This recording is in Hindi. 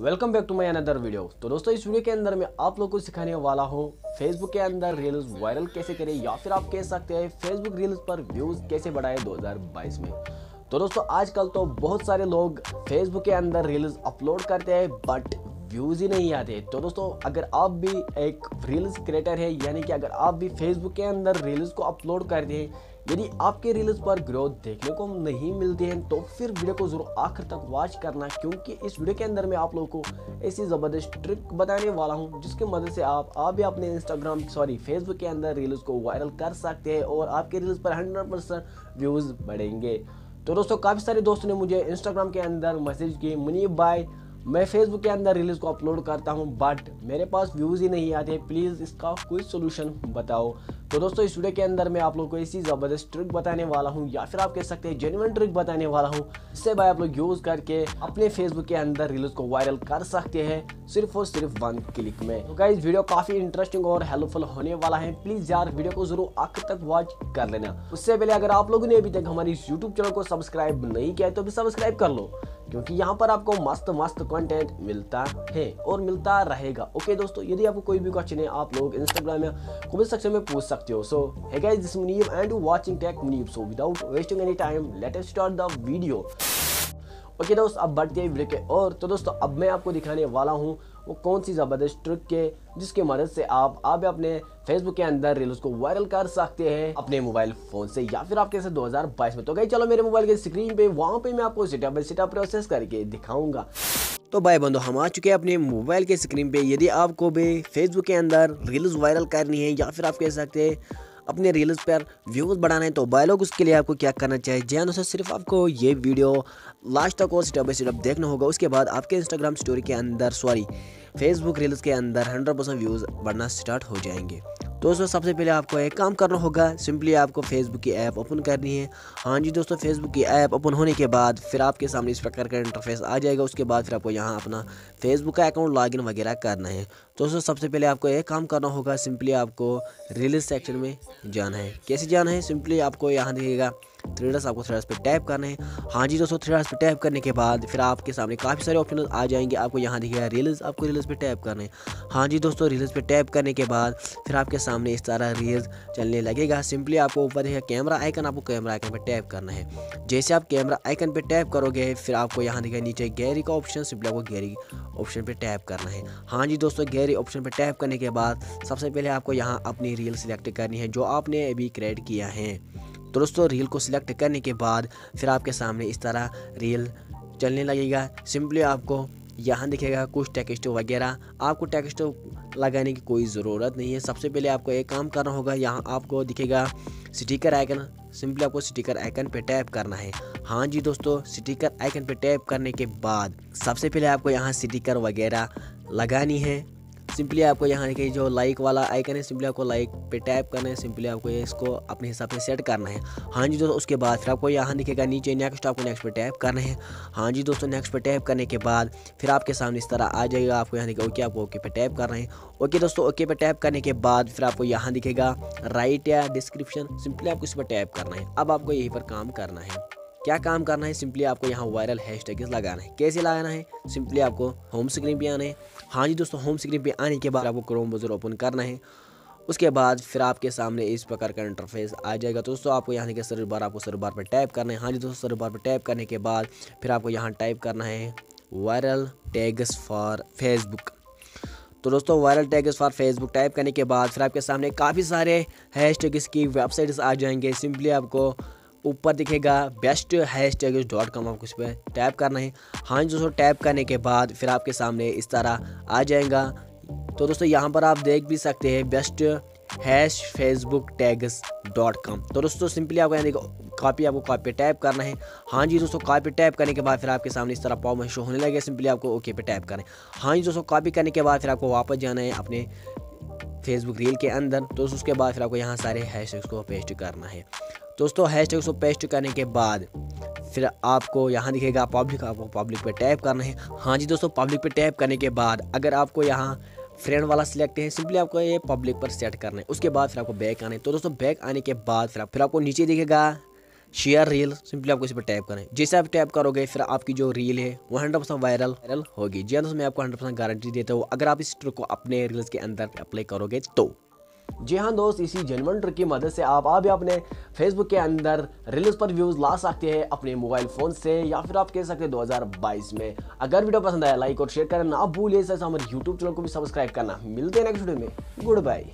Welcome back to my another video तो दोस्तों, इस वीडियो के अंदर मैं आप लोगों को सिखाने वाला हूँ फेसबुक के अंदर रील्स वायरल कैसे करें या फिर आप कह सकते हैं फेसबुक रील्स पर व्यूज़ कैसे बढ़ाए 2022 में। तो दोस्तों, आजकल तो बहुत सारे लोग फेसबुक के अंदर रील्स अपलोड करते हैं बट व्यूज़ ही नहीं आते। तो दोस्तों, अगर आप भी एक रील्स क्रिएटर है, यानी कि अगर आप भी फेसबुक के अंदर रील्स को अपलोड करते हैं यदि आपके रील्स पर ग्रोथ देखने को नहीं मिलती है तो फिर वीडियो को ज़रूर आखिर तक वॉच करना, क्योंकि इस वीडियो के अंदर मैं आप लोगों को ऐसी ज़बरदस्त ट्रिक बताने वाला हूँ, जिसकी मदद से आप आप भी अपने इंस्टाग्राम सॉरी फेसबुक के अंदर रील्स को वायरल कर सकते हैं और आपके रील्स पर हंड्रेड परसेंट व्यूज़ बढ़ेंगे। तो दोस्तों, काफ़ी सारे दोस्तों ने मुझे इंस्टाग्राम के अंदर मैसेज किए, मुनीब भाई मैं फेसबुक के अंदर रील्स को अपलोड करता हूँ बट मेरे पास व्यूज़ ही नहीं आते। प्लीज़ इसका कोई सोल्यूशन बताओ। तो दोस्तों, इस वीडियो के अंदर मैं आप लोग को ऐसी ज़बरदस्त ट्रिक बताने वाला हूँ, या फिर आप कह सकते हैं जेन्युइन ट्रिक बताने वाला हूँ इससे भाई आप लोग यूज़ करके अपने फेसबुक के अंदर रील्स को वायरल कर सकते हैं, सिर्फ़ और सिर्फ़ वन क्लिक में। तो गाइज़ वीडियो काफ़ी इंटरेस्टिंग और हेल्पफुल होने वाला है। प्लीज़ यार वीडियो को ज़रूर आखिर तक वॉच कर लेना। उससे पहले अगर आप लोगों ने अभी तक हमारे यूट्यूब चैनल को सब्सक्राइब नहीं किया है तो सब्सक्राइब कर लो। क्योंकि यहाँ पर आपको मस्त मस्त कंटेंट मिलता है और मिलता रहेगा। ओके दोस्तों, यदि आपको कोई भी क्वेश्चन है, आप लोग इंस्टाग्राम में कमेंट सेक्शन में पूछ सकते हो। So hi guys this Muneeb and watching tech Muneeb so without wasting any time let us start the video okay दोस्त, अब बढ़ते हैं वीडियो के और। तो दोस्तों, अब मैं आपको दिखाने वाला हूँ वो कौन सी ज़बरदस्त ट्रिक के जिसकी मदद से आप आप अपने फेसबुक के अंदर रील्स को वायरल कर सकते हैं अपने मोबाइल फ़ोन से या फिर आपके से 2022 में। तो गई, चलो मेरे मोबाइल के स्क्रीन पे, वहाँ पे मैं आपको सेटअप सेटअप प्रोसेस करके दिखाऊँगा। तो भाई बंधु, हम आ चुके हैं अपने मोबाइल के स्क्रीन पे। यदि आपको भी फेसबुक के अंदर रील्स वायरल करनी है या फिर आप कह सकते हैं अपने रील्स पर व्यूज़ बढ़ाना है तो भाई लोग उसके लिए आपको क्या करना चाहिए? जी अनुसार, सिर्फ़ आपको ये वीडियो लास्ट तक और स्टेप बाई स्टेप देखना होगा। उसके बाद आपके इंस्टाग्राम स्टोरी के अंदर सॉरी फेसबुक रील्स के अंदर हंड्रेड परसेंट व्यूज़ बढ़ना स्टार्ट हो जाएँगे। दोस्तों, सबसे पहले आपको एक काम करना होगा। सिंपली आपको फेसबुक की ऐप ओपन करनी है। हाँ जी दोस्तों फेसबुक की ऐप ओपन होने के बाद फिर आपके सामने इस प्रकार का इंटरफेस आ जाएगा। उसके बाद फिर आपको यहाँ अपना फेसबुक का अकाउंट लॉगिन वगैरह करना है। दोस्तों, सबसे पहले आपको एक काम करना होगा सिंपली आपको रिलीज़ सेक्शन में जाना है। कैसे जाना है? सिंपली आपको यहाँ दिखेगा थ्रेडर्स आपको थ्रेडर्स पे टैप करना है। हाँ जी दोस्तों थ्रेडर्स पे टैप करने के बाद फिर आपके सामने काफ़ी सारे ऑप्शन आ जाएँगे। आपको यहाँ दिखेगा रील्स आपको रील्स पे टैप करना है। हाँ जी दोस्तों रील्स पे टैप करने के बाद फिर आपके सामने इस तरह रील्स चलने लगेगा। सिंपली आपको ऊपर दिखेगा कैमरा आइकन आपको कैमरा आइकन पर टैप करना है। जैसे आप कैमरा आइकन पर टैप करोगे, फिर आपको यहाँ दिखेगा नीचे गैरी का ऑप्शन सिंपली आपको गैरी ऑप्शन पर टैप करना है। हाँ जी दोस्तों गैरी ऑप्शन पर टैप करने के बाद सबसे पहले आपको यहाँ अपनी रील सिलेक्ट करनी है, जो आपने अभी क्रिएट किया है। तो दोस्तों रील को सिलेक्ट करने के बाद फिर आपके सामने इस तरह रील चलने लगेगा। सिंपली आपको यहाँ दिखेगा कुछ टेक्स्ट वगैरह। आपको टेक्स्ट लगाने की कोई ज़रूरत नहीं है। सबसे पहले आपको एक काम करना होगा, यहाँ आपको दिखेगा स्टिकर आइकन सिंपली आपको स्टिकर आइकन पे टैप करना है। हाँ जी दोस्तों स्टिकर आइकन पे टैप करने के बाद सबसे पहले आपको यहाँ स्टिकर वगैरह लगानी है। सिंपली आपको यहाँ देखिए जो लाइक वाला आइकन है, सिंपली आपको लाइक पे टैप करना है, सिंपली आपको इसको अपने हिसाब से सेट करना है। हाँ जी दोस्तों, उसके बाद फिर आपको यहाँ दिखेगा नीचे नेक्स्ट आपको नेक्स्ट पे टैप करना है। हाँ जी दोस्तों नेक्स्ट पे टैप करने के बाद फिर आपके सामने इस तरह आ जाएगा, आपको यहाँ दिखेगा ओके आपको ओके पे टैप करना है। ओके दोस्तों ओके पे टैप करने के बाद फिर आपको यहाँ दिखेगा राइट या डिस्क्रिप्शन सिंपली आपको इस पर टैप करना है। अब आपको यहीं पर काम करना है। क्या काम करना है? सिंपली आपको यहाँ वायरल हैश टैग लगाना है। कैसे लगाना है? सिंपली आपको होम स्क्रीन पे आना है। हाँ जी दोस्तों होम स्क्रीन पे आने के बाद आपको क्रोम ब्राउज़र ओपन करना है। उसके बाद फिर आपके सामने इस प्रकार का इंटरफेस आ जाएगा। तो दोस्तों, आपको यहाँ के सर्च बार आपको सर्च बार पर टैप करना है। हाँ जी दोस्तों सर्च बार पर टैप करने के बाद फिर आपको यहाँ टाइप करना है वायरल टैग्स फॉर फेसबुक तो दोस्तों viral tags for Facebook type करने के बाद फिर आपके सामने काफ़ी सारे हैश टैग्स की वेबसाइट्स आ जाएँगे। सिंपली आपको ऊपर दिखेगा best hashtag dot com आपको इस पर टैप करना है। हाँ जी दोस्तों टैप करने के बाद फिर आपके सामने इस तरह आ जाएगा। तो दोस्तों, यहाँ पर आप देख भी सकते हैं best hash Facebook tags dot com तो दोस्तों सिंपली आपको देखो कॉपी आपको कॉपी टैप करना है। हाँ जी दोस्तों कॉपी टैप करने के बाद फिर आपके सामने इस तरह में शो होने लगे सिंपली आपको ओके पे टैप करें हाँ। जी दोस्तों कॉपी करने के बाद फिर आपको वापस जाना है अपने फेसबुक रील के अंदर। तो उसके बाद फिर आपको यहाँ सारे हैश को पेस्ट करना है। दोस्तों हैश को पेस्ट करने के बाद फिर आपको यहाँ दिखेगा पब्लिक आपको पब्लिक पे टैप करना है। हाँ जी दोस्तों पब्लिक पे टैप करने के बाद अगर आपको यहाँ फ्रेंड वाला सिलेक्ट है सिंपली आपको ये पब्लिक पर सेट करना है। उसके बाद फिर आपको बैक आना है। तो दोस्तों बैक आने के बाद फिर आप फिर आपको नीचे दिखेगा शेयर रील सिंपली आपको इस पर टैप करें जैसे आप टैप करोगे, फिर आपकी जो रील है, वो हंड्रेड परसेंट वायरल वायरल होगी। जी हाँ दोस्तों, मैं आपको हंड्रेड परसेंट गारंटी देता हूँ, अगर आप इस ट्रिक को अपने रील्स के अंदर अप्लाई करोगे तो। जी हाँ दोस्त, इसी जनवंटर की मदद से आप अभी अपने फेसबुक के अंदर रील्स पर व्यूज़ ला सकते हैं अपने मोबाइल फ़ोन से या फिर आप कह सकते हैं 2022 में। अगर वीडियो पसंद आया लाइक और शेयर करना ना भूलिए। हमारे यूट्यूब चैनल को भी सब्सक्राइब करना। मिलते हैं नेक्स्ट वीडियो में। Good bye